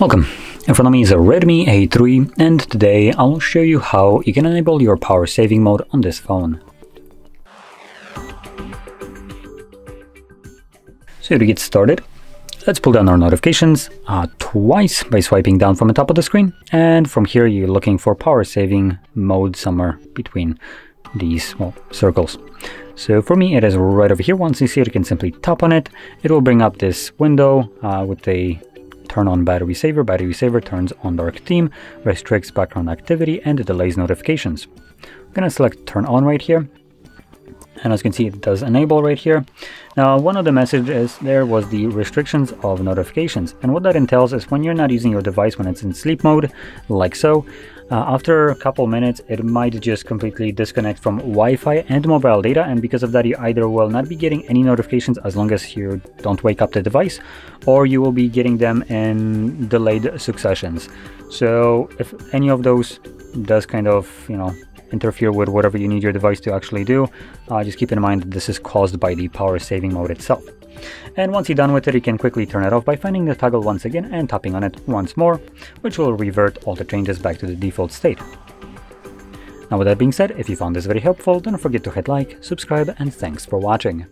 Welcome. In front of me is a Redmi A3 and today I'll show you how you can enable your power saving mode on this phone. So to get started, let's pull down our notifications uh, twice by swiping down from the top of the screen and from here you're looking for power saving mode somewhere between these well, circles. So for me it is right over here. Once you see it you can simply tap on it. It will bring up this window uh, with a turn on battery saver. Battery saver turns on dark theme, restricts background activity, and delays notifications. I'm gonna select turn on right here. And as you can see, it does enable right here. Now, one of the messages there was the restrictions of notifications. And what that entails is when you're not using your device when it's in sleep mode, like so, uh, after a couple minutes, it might just completely disconnect from Wi-Fi and mobile data, and because of that, you either will not be getting any notifications as long as you don't wake up the device, or you will be getting them in delayed successions. So if any of those does kind of, you know, interfere with whatever you need your device to actually do, uh, just keep in mind that this is caused by the power saving mode itself. And once you're done with it, you can quickly turn it off by finding the toggle once again and tapping on it once more, which will revert all the changes back to the default state. Now with that being said, if you found this very helpful, don't forget to hit like, subscribe, and thanks for watching.